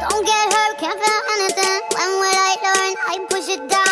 Don't get hurt, can't feel anything. When will I learn? I push it down.